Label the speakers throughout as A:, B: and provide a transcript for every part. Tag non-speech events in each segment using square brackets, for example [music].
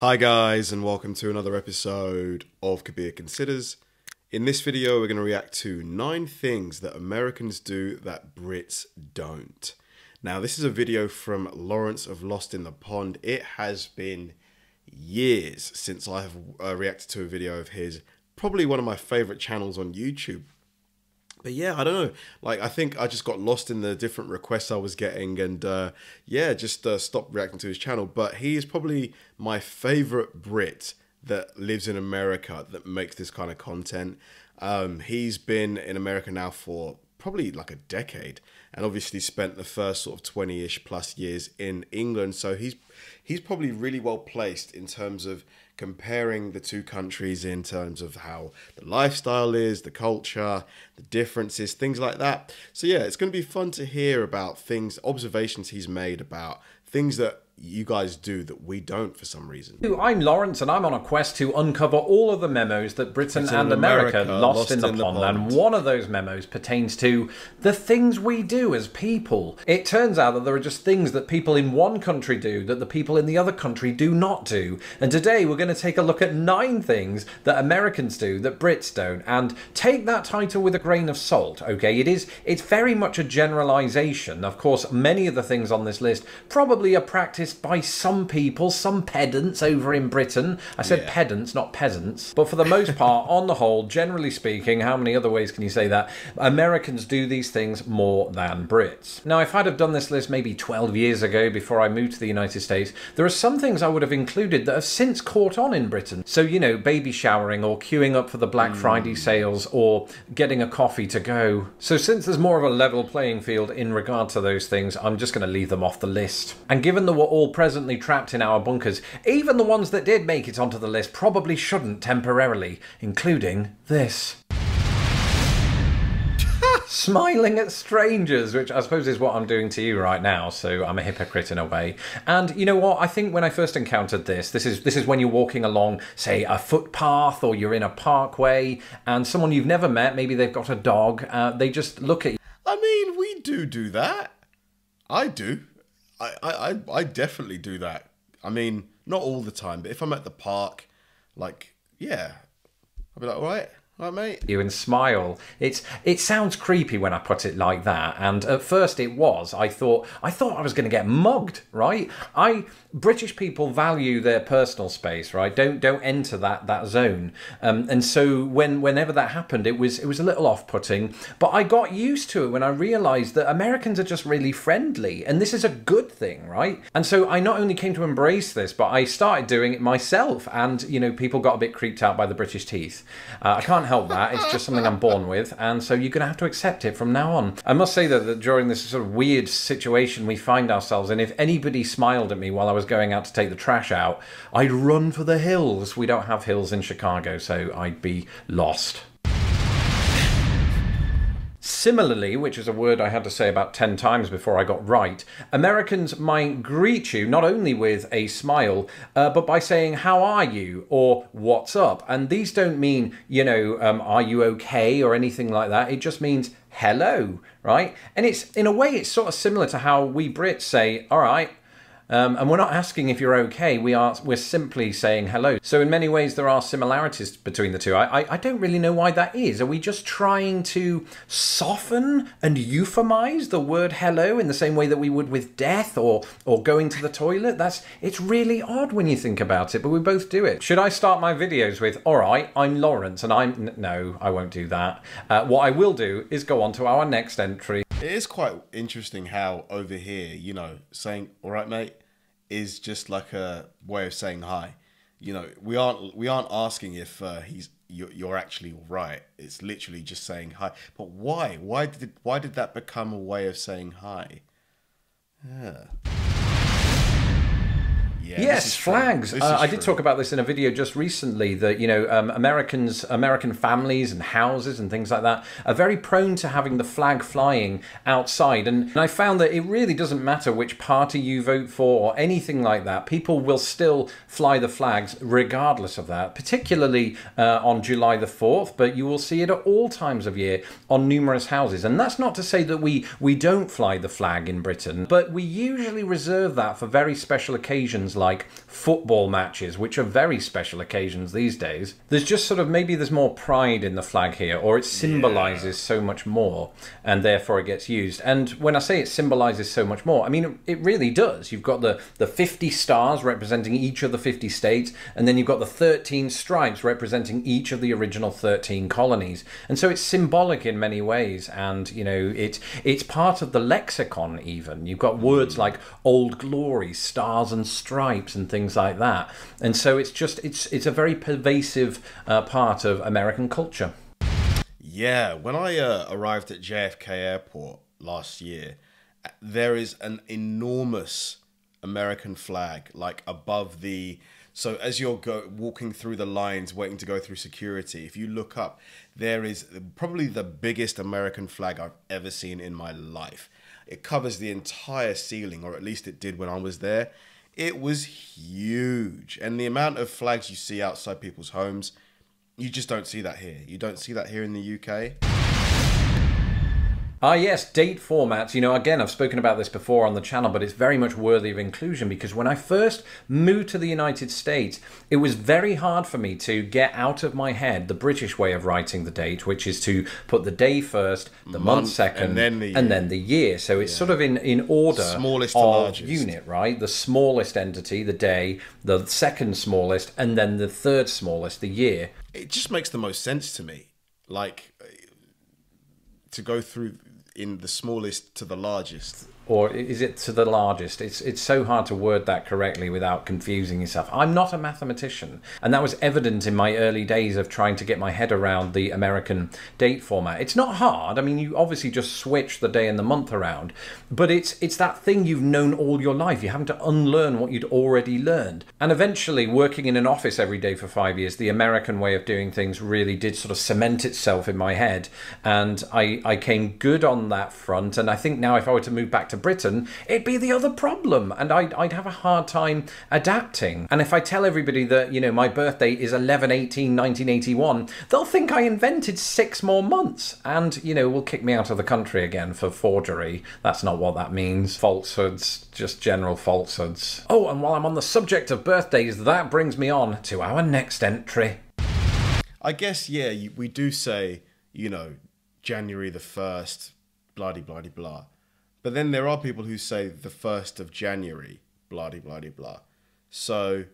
A: Hi guys and welcome to another episode of Kabir Considers. In this video we're going to react to 9 things that Americans do that Brits don't. Now this is a video from Lawrence of Lost in the Pond. It has been years since I have uh, reacted to a video of his. Probably one of my favorite channels on YouTube but yeah, I don't know. Like, I think I just got lost in the different requests I was getting, and uh, yeah, just uh, stopped reacting to his channel. But he is probably my favorite Brit that lives in America that makes this kind of content. Um, he's been in America now for probably like a decade, and obviously spent the first sort of twenty-ish plus years in England. So he's he's probably really well placed in terms of comparing the two countries in terms of how the lifestyle is, the culture, the differences, things like that. So, yeah, it's going to be fun to hear about things, observations he's made about things that you guys do that we don't for some reason.
B: I'm Lawrence, and I'm on a quest to uncover all of the memos that Britain, Britain and America, America lost, lost, in, the, in pond. the, pond. And one of those memos pertains to the things we do as people. It turns out that there are just things that people in one country do that the people in the other country do not do. And today we're going to take a look at nine things that Americans do that Brits don't. And take that title with a grain of salt, okay? It is it's very much a generalization. Of course, many of the things on this list probably are practiced by some people, some pedants over in Britain. I said yeah. pedants, not peasants. But for the most part, on the whole, generally speaking, how many other ways can you say that? Americans do these things more than Brits. Now, if I'd have done this list maybe 12 years ago before I moved to the United States, there are some things I would have included that have since caught on in Britain. So, you know, baby showering or queuing up for the Black mm. Friday sales or getting a coffee to go. So, since there's more of a level playing field in regard to those things, I'm just going to leave them off the list. And given that we're all presently trapped in our bunkers, even the ones that did make it onto the list probably shouldn't temporarily, including this. [laughs] Smiling at strangers, which I suppose is what I'm doing to you right now, so I'm a hypocrite in a way. And you know what? I think when I first encountered this, this is this is when you're walking along, say, a footpath or you're in a parkway, and someone you've never met, maybe they've got a dog, uh, they just look at you.
A: I mean, we do do that. I do. I, I, I definitely do that. I mean, not all the time, but if I'm at the park, like, yeah, I'll be like, all right, Right, mate.
B: You and smile. It's it sounds creepy when I put it like that, and at first it was. I thought I thought I was going to get mugged. Right? I British people value their personal space. Right? Don't don't enter that that zone. Um, and so when whenever that happened, it was it was a little off putting. But I got used to it when I realised that Americans are just really friendly, and this is a good thing, right? And so I not only came to embrace this, but I started doing it myself. And you know, people got a bit creeped out by the British teeth. Uh, I can't help that. It's just something I'm born with, and so you're going to have to accept it from now on. I must say that, that during this sort of weird situation we find ourselves in, if anybody smiled at me while I was going out to take the trash out, I'd run for the hills. We don't have hills in Chicago, so I'd be lost. Similarly, which is a word I had to say about 10 times before I got right, Americans might greet you not only with a smile, uh, but by saying, How are you? or What's up? And these don't mean, you know, um, Are you okay? or anything like that. It just means hello, right? And it's, in a way, it's sort of similar to how we Brits say, All right, um, and we're not asking if you're okay. We are we're simply saying hello. So in many ways there are similarities between the two. I, I, I don't really know why that is. Are we just trying to soften and euphemize the word hello in the same way that we would with death or or going to the toilet? That's it's really odd when you think about it, but we both do it. Should I start my videos with all right, I'm Lawrence and I'm no, I won't do that. Uh, what I will do is go on to our next entry.
A: It is quite interesting how over here, you know, saying "all right, mate" is just like a way of saying hi. You know, we aren't we aren't asking if uh, he's you're, you're actually all right. It's literally just saying hi. But why? Why did why did that become a way of saying hi? Yeah.
B: Yeah, yes, flags. Uh, I did talk about this in a video just recently. That you know, um, Americans, American families and houses and things like that are very prone to having the flag flying outside. And, and I found that it really doesn't matter which party you vote for or anything like that. People will still fly the flags regardless of that. Particularly uh, on July the fourth, but you will see it at all times of year on numerous houses. And that's not to say that we we don't fly the flag in Britain, but we usually reserve that for very special occasions like football matches, which are very special occasions these days. There's just sort of maybe there's more pride in the flag here, or it symbolizes yeah. so much more, and therefore it gets used. And when I say it symbolizes so much more, I mean it really does. You've got the the 50 stars representing each of the 50 states, and then you've got the 13 stripes representing each of the original 13 colonies. And so it's symbolic in many ways, and you know it it's part of the lexicon. Even you've got words mm. like old glory, stars and stripes, and things like that. And so it's just it's it's a very pervasive uh, part of American culture.
A: Yeah, when I uh, arrived at JFK Airport last year, there is an enormous American flag like above the so as you're go, walking through the lines waiting to go through security if you look up there is probably the biggest American flag I've ever seen in my life it covers the entire ceiling or at least it did when I was there it was huge. And the amount of flags you see outside people's homes you just don't see that here. You don't see that here in the UK
B: Ah, yes, date formats. You know, again, I've spoken about this before on the channel, but it's very much worthy of inclusion because when I first moved to the United States, it was very hard for me to get out of my head the British way of writing the date, which is to put the day first, the month, month second, and then the year. Then the year. So it's yeah. sort of in, in order
A: smallest of largest.
B: unit, right? The smallest entity, the day, the second smallest, and then the third smallest, the year.
A: It just makes the most sense to me. Like, to go through in the smallest to the largest
B: or is it to the largest? It's it's so hard to word that correctly without confusing yourself. I'm not a mathematician, and that was evident in my early days of trying to get my head around the American date format. It's not hard. I mean, you obviously just switch the day and the month around, but it's it's that thing you've known all your life. You're having to unlearn what you'd already learned. And eventually, working in an office every day for five years, the American way of doing things really did sort of cement itself in my head, and I I came good on that front. And I think now if I were to move back to Britain, it'd be the other problem, and I'd, I'd have a hard time adapting. And if I tell everybody that, you know, my birthday is 11 18 1981, they'll think I invented six more months and, you know, will kick me out of the country again for forgery. That's not what that means. Falsehoods, just general falsehoods. Oh, and while I'm on the subject of birthdays, that brings me on to our next entry.
A: I guess, yeah, we do say, you know, January the 1st, bloody blah, blah, blah. But then there are people who say the 1st of January, blah, blah, blah, blah. So,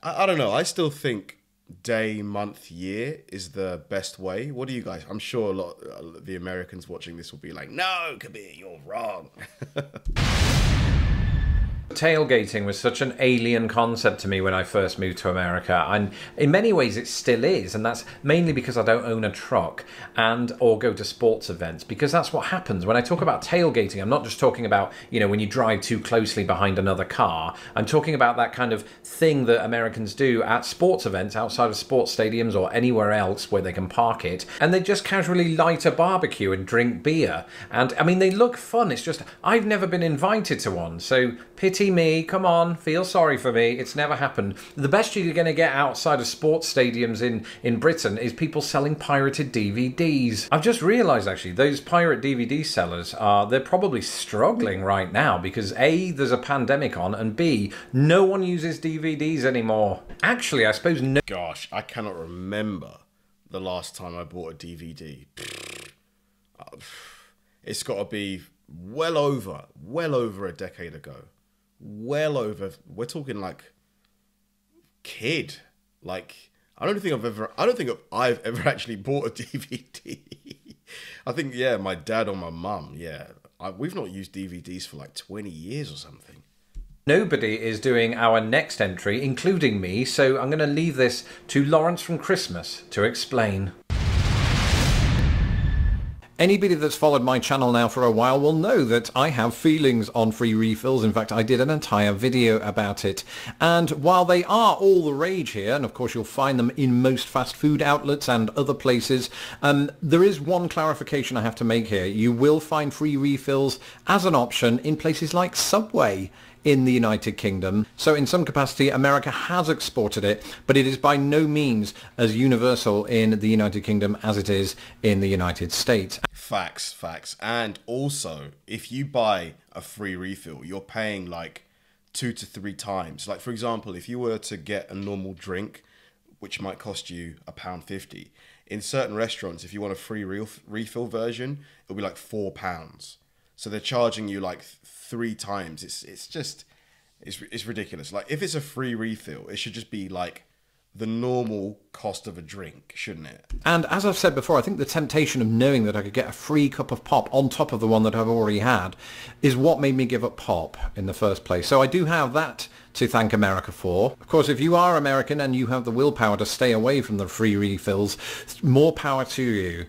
A: I, I don't know. I still think day, month, year is the best way. What do you guys? I'm sure a lot uh, the Americans watching this will be like, "No, Kabir, you're wrong." [laughs]
B: Tailgating was such an alien concept to me when I first moved to America, and in many ways it still is, and that's mainly because I don't own a truck and or go to sports events because that's what happens when I talk about tailgating. I'm not just talking about you know when you drive too closely behind another car. I'm talking about that kind of thing that Americans do at sports events outside of sports stadiums or anywhere else where they can park it, and they just casually light a barbecue and drink beer. And I mean they look fun. It's just I've never been invited to one, so pity pity me, come on, feel sorry for me. It's never happened. The best you're going to get outside of sports stadiums in, in Britain is people selling pirated DVDs. I've just realised actually, those pirate DVD sellers are, they're probably struggling right now because A, there's a pandemic on, and B, no one uses DVDs anymore. Actually, I suppose no.
A: Gosh, I cannot remember the last time I bought a DVD. It's got to be well over, well over a decade ago well over. We're talking like kid. Like I don't think I've ever. I don't think I've ever [laughs] actually bought a DVD. I think yeah, my dad or my mum. Yeah, I, we've not used DVDs for like twenty years or something.
B: Nobody is doing our next entry, including me, so I'm going to leave this to Lawrence from Christmas to explain. Anybody that's followed my channel now for a while will know that I have feelings on free refills. In fact, I did an entire video about it. And while they are all the rage here, and of course you'll find them in most fast food outlets and other places, um, there is one clarification I have to make here. You will find free refills as an option in places like Subway in the United Kingdom. So in some capacity, America has exported it, but it is by no means as universal in the United Kingdom as it is in the United States.
A: Facts, facts. And also, if you buy a free refill, you're paying like two to three times. Like for example, if you were to get a normal drink, which might cost you a pound fifty, in certain restaurants, if you want a free refill version, it'll be like four pounds. So they're charging you like three times. It's it's just it's it's ridiculous. Like if it's a free refill, it should just be like the normal cost of a drink, shouldn't it?
B: And as I've said before, I think the temptation of knowing that I could get a free cup of pop on top of the one that I've already had is what made me give up pop in the first place. So I do have that to thank America for. Of course, if you are American and you have the willpower to stay away from the free refills, more power to you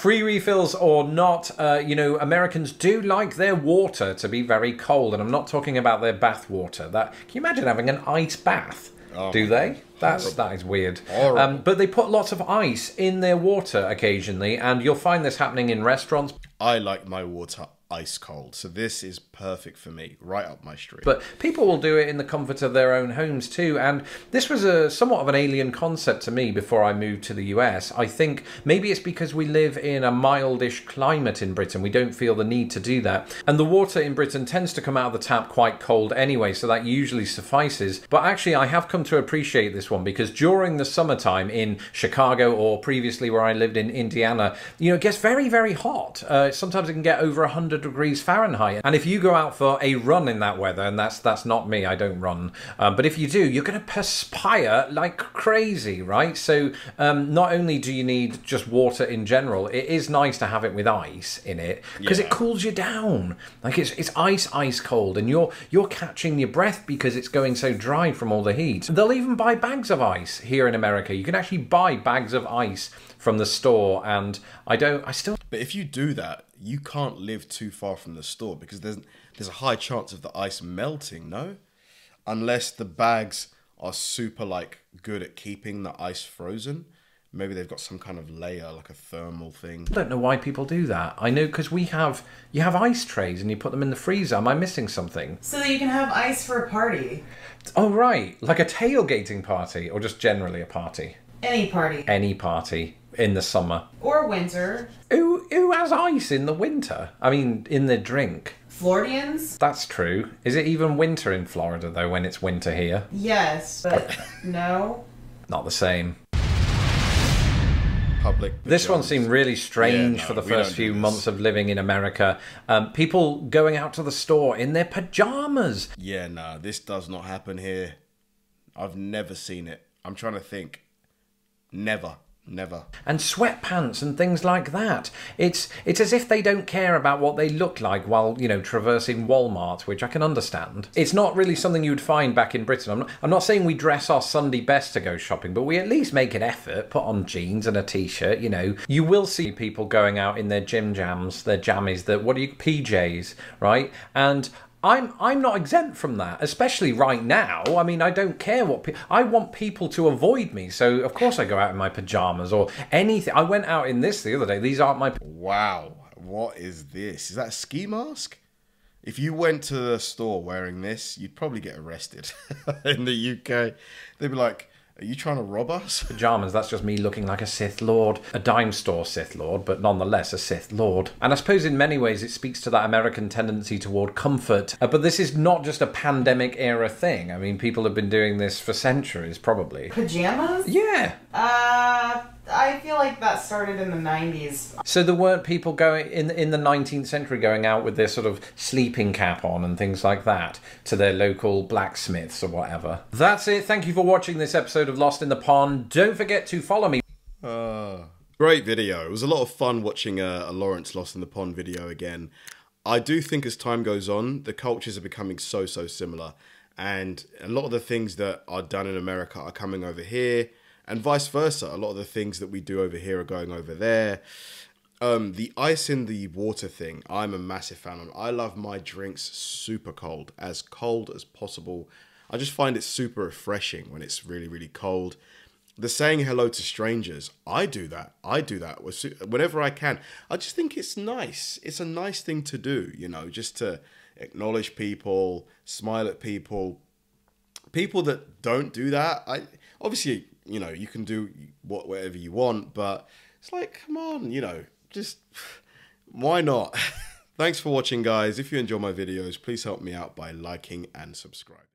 B: free refills or not, uh, you know, Americans do like their water to be very cold, and I'm not talking about their bath water. That can you imagine having an ice bath? Oh, do they? That's that is weird. Um, but they put lots of ice in their water occasionally, and you'll find this happening in restaurants.
A: I like my water ice cold. So this is perfect for me, right up my street.
B: But people will do it in the comfort of their own homes too. And this was a somewhat of an alien concept to me before I moved to the US. I think maybe it's because we live in a mildish climate in Britain. We don't feel the need to do that. And the water in Britain tends to come out of the tap quite cold anyway, so that usually suffices. But actually, I have come to appreciate this one because during the summertime in Chicago or previously where I lived in Indiana, you know, it gets very, very hot. Uh, sometimes it can get over 100 degrees Fahrenheit. And if you go out for a run in that weather, and that's that's not me, I don't run, um, but if you do, you're going to perspire like crazy, right? So um, not only do you need just water in general, it is nice to have it with ice in it because yeah. it cools you down. Like it's it's ice ice cold, and you're you're catching your breath because it's going so dry from all the heat. They'll even buy bags of ice here in America. You can actually buy bags of ice from the store, and I don't. I still.
A: But if you do that, you can't live too far from the store because there's there's a high chance of the ice melting. No, unless the bags are super like good at keeping the ice frozen. Maybe they've got some kind of layer, like a thermal thing.
B: I don't know why people do that. I know because we have you have ice trays and you put them in the freezer. Am I missing something?
C: So that you can have ice for a party.
B: Oh right, like a tailgating party, or just generally a party.
C: Any party.
B: Any party in the summer.
C: Or winter.
B: Who who has ice in the winter? I mean, in the drink.
C: Floridians?
B: That's true. Is it even winter in Florida though when it's winter here?
C: Yes, but [laughs] no.
B: Not the same.
A: Public.
B: This one seemed really strange yeah, no, for the first few months of living in America. Um, people going out to the store in their pajamas.
A: Yeah, no, this does not happen here. I've never seen it. I'm trying to think. Never. Never.
B: And sweatpants and things like that. It's it's as if they don't care about what they look like while, you know, traversing Walmart, which I can understand. It's not really something you'd find back in Britain. I'm not, I'm not saying we dress our Sunday best to go shopping, but we at least make an effort, put on jeans and a t-shirt, you know. You will see people going out in their gym jams, their jammies, their what are you PJs, right? And I'm I'm not exempt from that, especially right now. I mean, I don't care what pe- I want people to avoid me. So of course I go out in my pajamas or anything. I went out in this the other day. These aren't my.
A: Wow, what is this? Is that a ski mask? If you went to the store wearing this, you'd probably get arrested [laughs] in the UK. They'd be like, are you trying to rob us? [laughs]
B: Pajamas, that's just me looking like a Sith Lord. A dime store Sith Lord, but nonetheless a Sith Lord. And I suppose in many ways it speaks to that American tendency toward comfort. Uh, but this is not just a pandemic era thing. I mean, people have been doing this for centuries, probably.
C: Pajamas?
B: Yeah.
C: Uh I feel like that started in the 90s.
B: So there weren't people going in in the 19th century going out with their sort of sleeping cap on and things like that to their local blacksmiths or whatever. That's it. Thank you for watching this episode of Lost in the Pond. Don't forget to follow me.
A: Uh, great video. It was a lot of fun watching a, a Lawrence Lost in the Pond video again. I do think as time goes on, the cultures are becoming so so similar, and a lot of the things that are done in America are coming over here and vice versa. A lot of the things that we do over here are going over there. Um, the ice in the water thing, I'm a massive fan of. I love my drinks super cold, as cold as possible. I just find it super refreshing when it's really, really cold. The saying hello to strangers, I do that. I do that whenever I can. I just think it's nice. It's a nice thing to do, you know, just to acknowledge people, smile at people. People that don't do that, I obviously you know, you can do what whatever you want, but it's like, come on, you know, just [sighs] why not? [laughs] Thanks for watching, guys. If you enjoy my videos, please help me out by liking and subscribing.